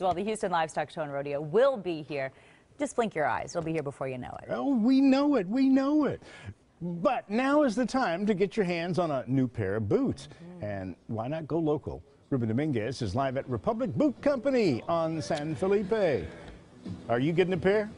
Well, the Houston Livestock Show and Rodeo will be here. Just blink your eyes. It'll be here before you know it. Oh, we know it. We know it. But now is the time to get your hands on a new pair of boots. Mm -hmm. And why not go local? Ruben Dominguez is live at Republic Boot Company on San Felipe. Are you getting a pair?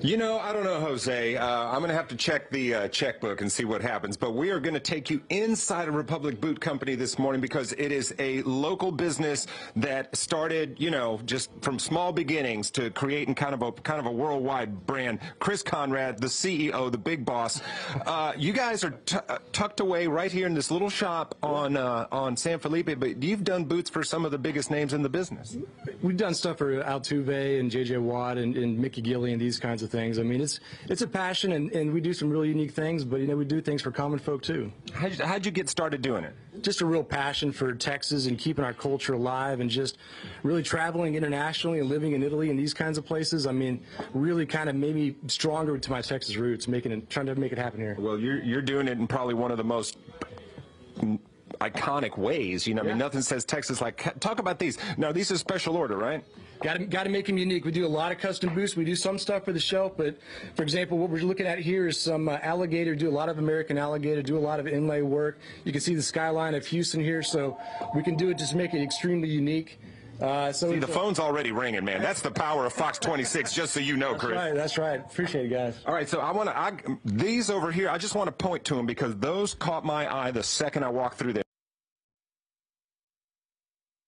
You know, I don't know, Jose. Uh, I'm going to have to check the uh, checkbook and see what happens. But we are going to take you inside a Republic Boot Company this morning because it is a local business that started, you know, just from small beginnings to creating kind of a kind of a worldwide brand. Chris Conrad, the CEO, the big boss. Uh, you guys are uh, tucked away right here in this little shop on uh, on San Felipe, but you've done boots for some of the biggest names in the business. We've done stuff for Altuve and J.J. Watt and, and Mickey Gilley and these kinds of things. I mean, it's it's a passion, and, and we do some really unique things, but, you know, we do things for common folk, too. How'd you, how'd you get started doing it? Just a real passion for Texas and keeping our culture alive and just really traveling internationally and living in Italy and these kinds of places. I mean, really kind of made me stronger to my Texas roots, making it, trying to make it happen here. Well, you're, you're doing it in probably one of the most iconic ways. You know, yeah. I mean, nothing says Texas like. Talk about these. Now, these are special order, right? Got to got to make them unique. We do a lot of custom boots. We do some stuff for the shelf, but for example, what we're looking at here is some uh, alligator. Do a lot of American alligator. Do a lot of inlay work. You can see the skyline of Houston here, so we can do it just make it extremely unique. Uh, so See, the phone's already ringing, man. That's the power of Fox 26, just so you know, Chris. That's right. That's right. Appreciate it, guys. All right, so I want to, these over here, I just want to point to them because those caught my eye the second I walked through there.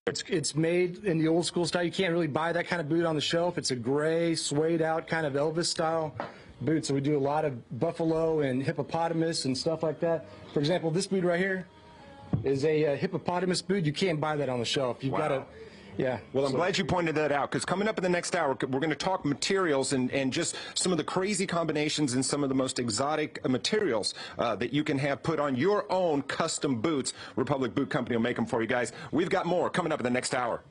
It's, it's made in the old school style. You can't really buy that kind of boot on the shelf. It's a gray, suede out kind of Elvis style boot. So we do a lot of buffalo and hippopotamus and stuff like that. For example, this boot right here is a, uh, hippopotamus boot. You can't buy that on the shelf. You've wow. got to yeah. Well, I'm so. glad you pointed that out because coming up in the next hour, we're going to talk materials and, and just some of the crazy combinations and some of the most exotic materials uh, that you can have put on your own custom boots. Republic Boot Company will make them for you guys. We've got more coming up in the next hour.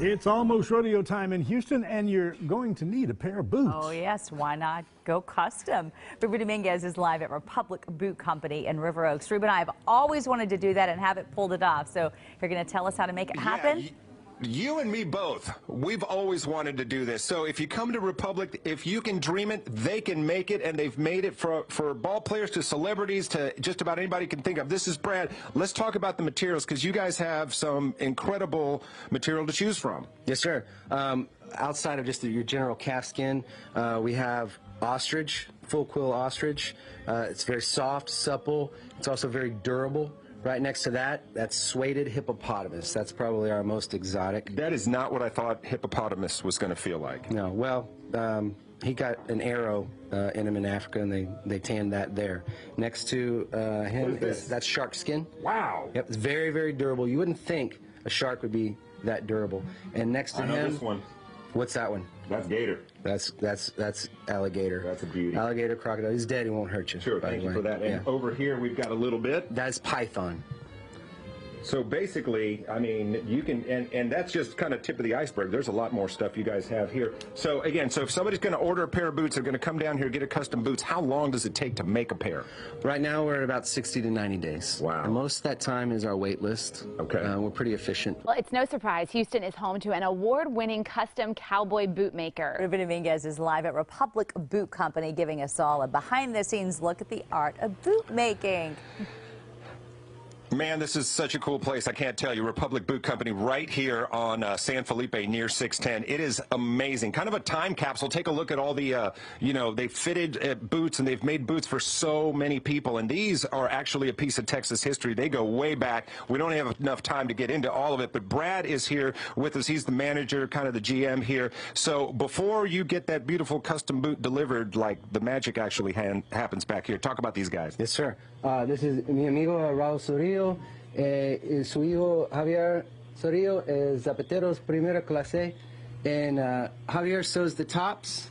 It's almost rodeo time in Houston, and you're going to need a pair of boots. Oh, yes. Why not go custom? Ruben Dominguez is live at Republic Boot Company in River Oaks. Ruben, I've always wanted to do that and have it pulled it off. So you're going to tell us how to make it happen? Yeah, you and me both. We've always wanted to do this. So if you come to Republic, if you can dream it, they can make it, and they've made it for for ball players to celebrities to just about anybody can think of. This is Brad. Let's talk about the materials because you guys have some incredible material to choose from. Yes, sir. Um, outside of just the, your general calfskin, uh, we have ostrich, full quill ostrich. Uh, it's very soft, supple. It's also very durable. Right next to that, that's suede hippopotamus. That's probably our most exotic. That is not what I thought hippopotamus was going to feel like. No, well, um, he got an arrow uh, in him in Africa, and they, they tanned that there. Next to uh, him is, is, that's shark skin. Wow. Yep, it's very, very durable. You wouldn't think a shark would be that durable. And next to I him, this one. What's that one? That's gator. That's that's that's alligator. That's a beauty. Alligator, crocodile. He's dead. He won't hurt you. Sure. Thank you for that. And yeah. over here we've got a little bit. That's python. So basically, I mean, you can, and, and that's just kind of tip of the iceberg. There's a lot more stuff you guys have here. So again, so if somebody's going to order a pair of boots, they're going to come down here, get a custom boots. How long does it take to make a pair? Right now, we're at about 60 to 90 days. Wow. And most of that time is our wait list. Okay. Uh, we're pretty efficient. Well, it's no surprise. Houston is home to an award-winning custom cowboy boot maker. Ruben Dominguez is live at Republic Boot Company, giving us all a behind-the-scenes look at the art of boot making. Man, this is such a cool place. I can't tell you. Republic Boot Company right here on uh, San Felipe near 610. It is amazing. Kind of a time capsule. Take a look at all the, uh, you know, they fitted uh, boots and they've made boots for so many people. And these are actually a piece of Texas history. They go way back. We don't have enough time to get into all of it, but Brad is here with us. He's the manager, kind of the GM here. So before you get that beautiful custom boot delivered, like the magic actually happens back here, talk about these guys. Yes, sir. Uh, this is mi amigo Raul Sorillo. Eh, su hijo Javier Sorillo is Zapateros Primera Clase. And uh, Javier sews the tops.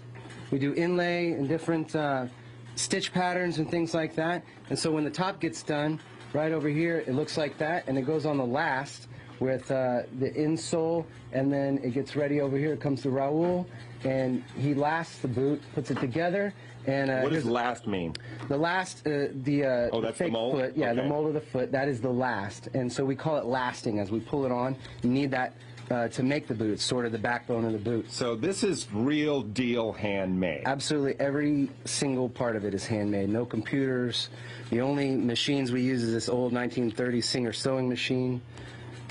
We do inlay and different uh, stitch patterns and things like that. And so when the top gets done, right over here, it looks like that. And it goes on the last with uh, the insole. And then it gets ready over here. It comes to Raul. And he lasts the boot, puts it together, and uh, what does last mean? The last, uh, the uh, oh, that's fake the mold. Foot, yeah, okay. the mold of the foot. That is the last, and so we call it lasting as we pull it on. You need that uh, to make the boot. Sort of the backbone of the boot. So this is real deal handmade. Absolutely every single part of it is handmade. No computers. The only machines we use is this old 1930s Singer sewing machine.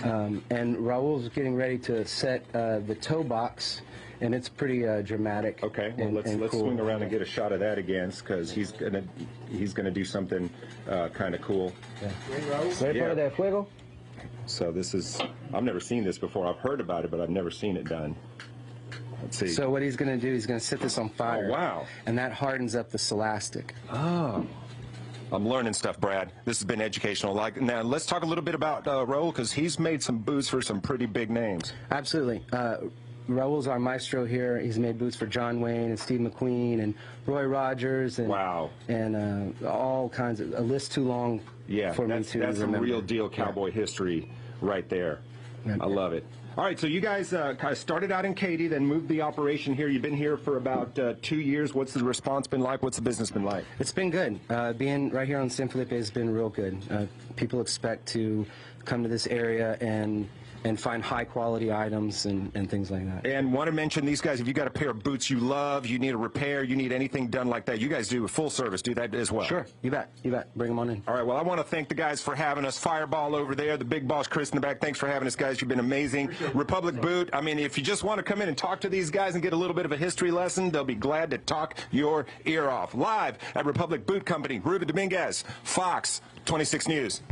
Um, and Raul's getting ready to set uh, the toe box, and it's pretty uh, dramatic. Okay, well and, let's and let's cool. swing around and get a shot of that again, because he's gonna he's gonna do something uh, kind of cool. Ready Yeah. for the fuego? So this is I've never seen this before. I've heard about it, but I've never seen it done. Let's see. So what he's going to do, he's going to set this on fire. Oh, wow. And that hardens up the celastic. Oh. I'm learning stuff, Brad. This has been educational. Like now, let's talk a little bit about uh, Raul because he's made some boots for some pretty big names. Absolutely. Uh, Raul's our maestro here. He's made boots for John Wayne and Steve McQueen and Roy Rogers and Wow. and uh, all kinds of a list too long Yeah, for me to that's some real deal cowboy history right there. Yeah. I love it. All right, so you guys uh, kind of started out in Katy, then moved the operation here. You've been here for about uh, two years. What's the response been like? What's the business been like? It's been good. Uh, being right here on San Felipe has been real good. Uh, people expect to come to this area and and find high quality items and, and things like that. And want to mention these guys. If you got a pair of boots you love, you need a repair, you need anything done like that, you guys do a full service. Do that as well. Sure, you bet, you bet. Bring them on in. All right. Well, I want to thank the guys for having us. Fireball over there, the big boss Chris in the back. Thanks for having us, guys. You've been amazing. Republic Boot. I mean, if you just want to come in and talk to these guys and get a little bit of a history lesson, they'll be glad to talk your ear off. Live at Republic Boot Company, Ruben Dominguez, Fox 26 News.